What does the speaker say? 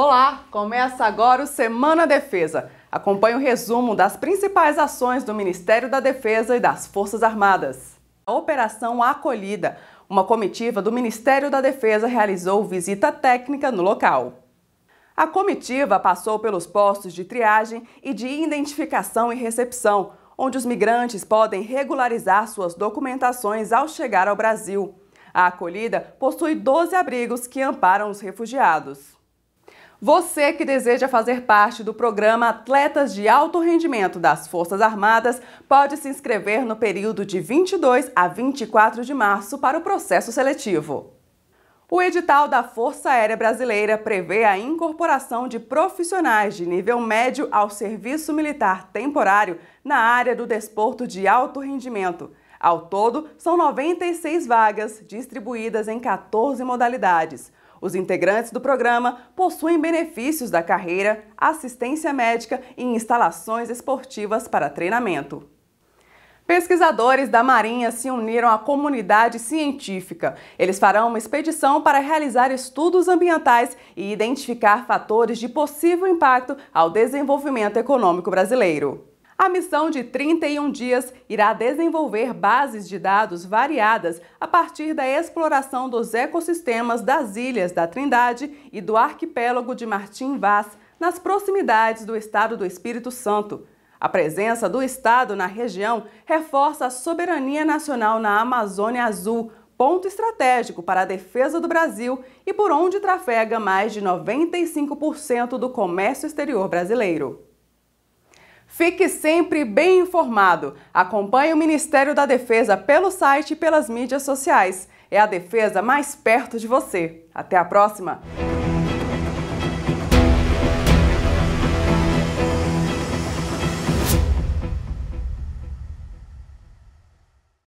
Olá, começa agora o Semana Defesa. Acompanhe o resumo das principais ações do Ministério da Defesa e das Forças Armadas. A Operação Acolhida, uma comitiva do Ministério da Defesa realizou visita técnica no local. A comitiva passou pelos postos de triagem e de identificação e recepção, onde os migrantes podem regularizar suas documentações ao chegar ao Brasil. A acolhida possui 12 abrigos que amparam os refugiados. Você que deseja fazer parte do programa Atletas de Alto Rendimento das Forças Armadas pode se inscrever no período de 22 a 24 de março para o processo seletivo. O edital da Força Aérea Brasileira prevê a incorporação de profissionais de nível médio ao serviço militar temporário na área do desporto de alto rendimento. Ao todo, são 96 vagas distribuídas em 14 modalidades. Os integrantes do programa possuem benefícios da carreira, assistência médica e instalações esportivas para treinamento. Pesquisadores da Marinha se uniram à comunidade científica. Eles farão uma expedição para realizar estudos ambientais e identificar fatores de possível impacto ao desenvolvimento econômico brasileiro. A missão de 31 dias irá desenvolver bases de dados variadas a partir da exploração dos ecossistemas das ilhas da Trindade e do arquipélago de Martim Vaz, nas proximidades do estado do Espírito Santo. A presença do estado na região reforça a soberania nacional na Amazônia Azul, ponto estratégico para a defesa do Brasil e por onde trafega mais de 95% do comércio exterior brasileiro. Fique sempre bem informado. Acompanhe o Ministério da Defesa pelo site e pelas mídias sociais. É a defesa mais perto de você. Até a próxima!